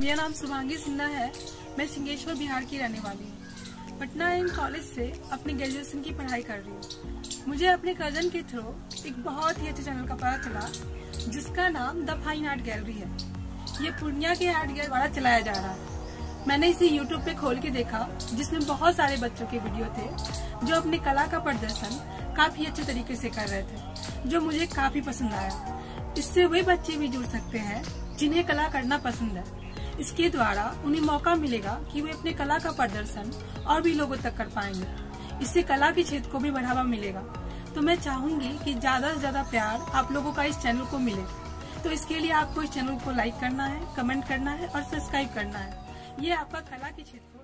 मेरा नाम शुभांगी सिन्हा है। मैं सिंगेश्वर बिहार की रहने वाली हूँ। पटना एम कॉलेज से अपनी ग्रेजुएशन की पढ़ाई कर रही हूँ। मुझे अपने कज़न के थ्रू एक बहुत ही अच्छे चैनल का पता चला, जिसका नाम द फाइन आर्ट गैलरी है। ये पूर्णिया के आर्ट गैलरी द्वारा चलाया जा रहा है। मैंने इसे यूट्यूब पे खोल के देखा, जिसमें बहुत सारे बच्चों के वीडियो थे, जो अपनी कला का प्रदर्शन काफ़ी अच्छे तरीके से कर रहे थे, जो मुझे काफ़ी पसंद आया। इससे वे बच्चे भी जुड़ सकते हैं, जिन्हें कला करना पसंद है। इसके द्वारा उन्हें मौका मिलेगा कि वे अपने कला का प्रदर्शन और भी लोगों तक कर पाएँगे। इससे कला के क्षेत्र को भी बढ़ावा मिलेगा। तो मैं चाहूँगी कि ज़्यादा से ज़्यादा प्यार आप लोगों का इस चैनल को मिले। तो इसके लिए आपको इस चैनल को लाइक करना है, कमेंट करना है और सब्सक्राइब करना है। ये आपका कला के क्षेत्र